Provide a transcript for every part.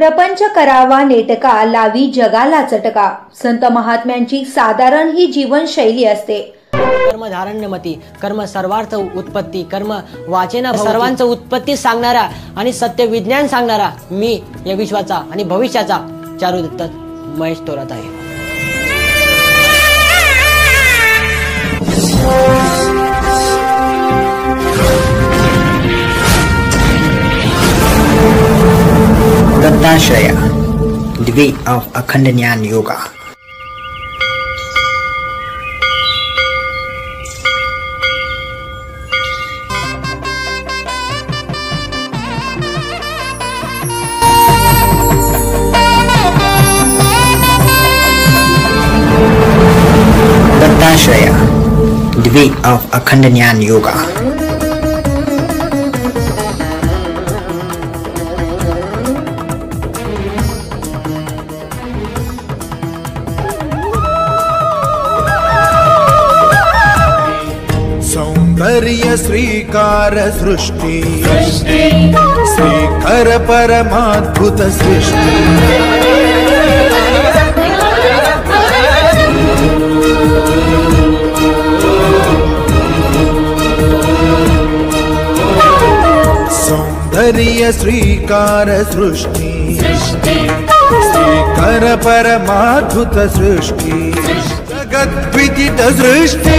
प्रपंच करावा नेटका लावी जगाला चटका. संत महात्म्यांची साधारण ही जीवनशैली असते. कर्म धारण्यमती कर्म सर्वार्थ उत्पत्ती कर्म वाचेना सर्वांचं उत्पत्ती सांगणारा आणि सत्य विज्ञान सांगणारा मी या विश्वाचा आणि भविष्याचा चारू महेश तोरात आहे. Dattashaya, the way of Akhandanyaan Yoga. Dattashaya, the way of Akhandanyaan Yoga. सौन्दर्य श्रीकार सृष्टि। श्रीकर परमाद्भुत सृष्टि। सौन्दर्य श्रीकार सृष्टि। श्रीकर परमाद्भुत सृष्टि। जगद्विदित सृष्टि।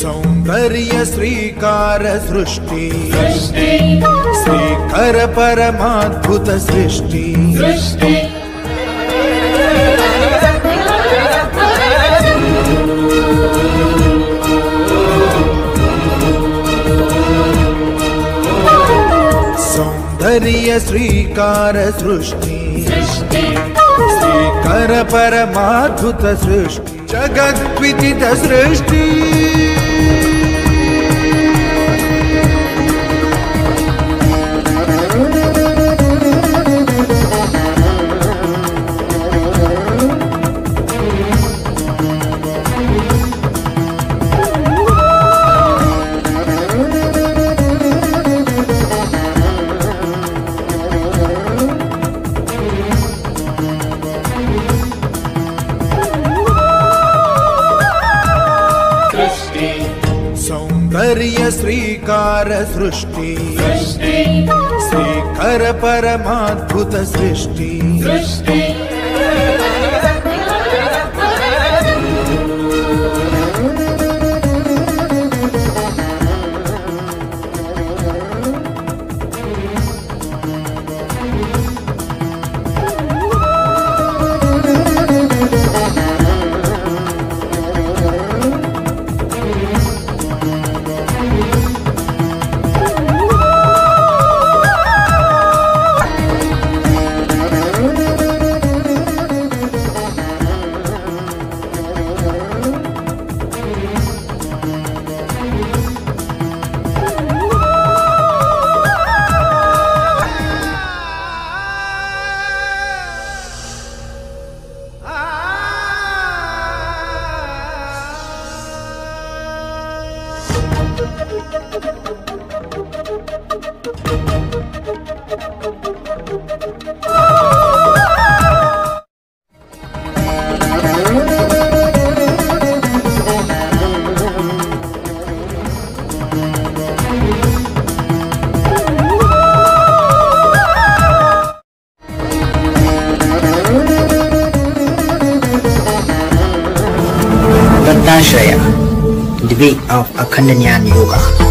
सौन्दर्य श्रीकार सृष्टि। श्रीकर परमाद्भुत सृष्टि। सौन्दर्य श्रीकार सृष्टि। श्रीकर परमाद्भुत सृष्टि जगद्विदित सृष्टि सृष्टि। अस्ति श्रीकर परमाद्भुत सृष्टि। Drattanashraya, the way of Akhandanyana Yoga.